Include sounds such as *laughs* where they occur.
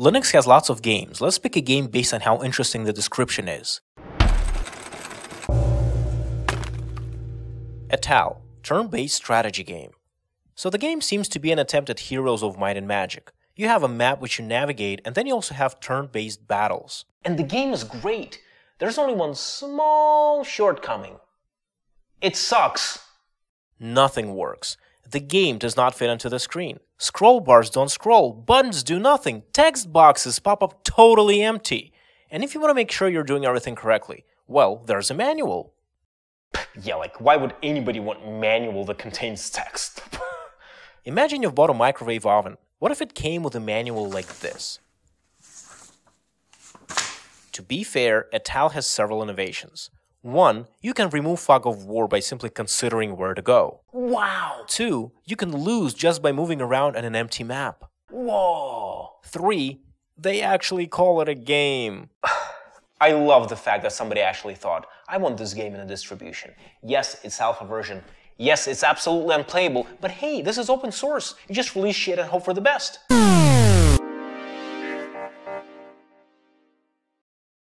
Linux has lots of games. Let's pick a game based on how interesting the description is. Attal, turn-based strategy game. So the game seems to be an attempt at Heroes of Might and Magic. You have a map which you navigate, and then you also have turn-based battles. And the game is great. There's only one small shortcoming. It sucks. Nothing works. The game does not fit onto the screen. Scroll bars don't scroll, buttons do nothing, text boxes pop up totally empty. And if you want to make sure you're doing everything correctly, well, there's a manual. Yeah, like why would anybody want manual that contains text? *laughs* Imagine you've bought a microwave oven. What if it came with a manual like this? To be fair, Attal has several innovations. One, you can remove fog of war by simply considering where to go. wow. Two, you can lose just by moving around on an empty map. Whoa. Three, they actually call it a game. *sighs* I love the fact that somebody actually thought, I want this game in a distribution. Yes, it's alpha version. Yes, it's absolutely unplayable, but hey, this is open source. You just release shit and hope for the best.